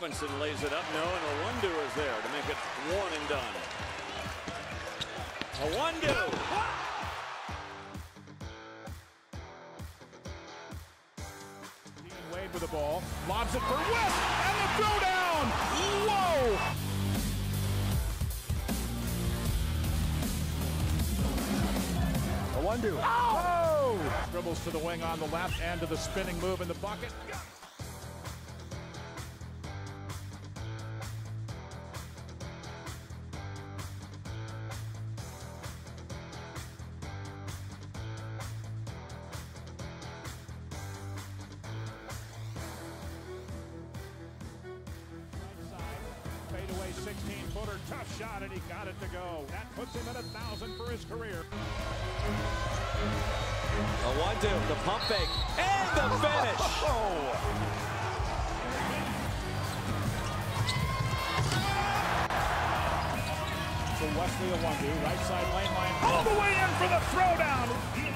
Robinson lays it up. No, and Iwundu is there to make it one and done. Iwundu. Dean Wade with the ball, lobs it for Wes, and the throwdown. Whoa! Iwundu. Oh! Dribbles to the wing on the left and to the spinning move in the bucket. Fadeaway 16-footer, tough shot, and he got it to go. That puts him at a thousand for his career. Iwundu, the pump fake, and the finish. Oh. To Wesley Iwundu, right side lane line, all the way in for the throwdown.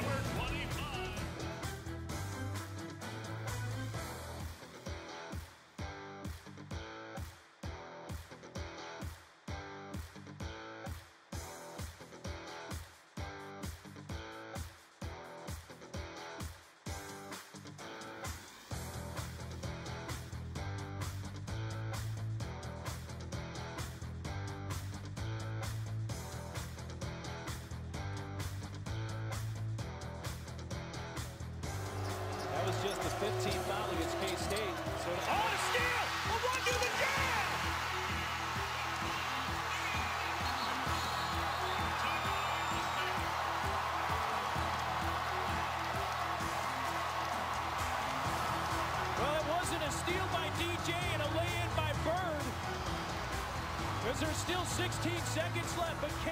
15 foul against K-State. So oh, to steal! A one to the jam! Well, it wasn't a steal by DJ and a lay-in by Bird. Because there's still 16 seconds left, but K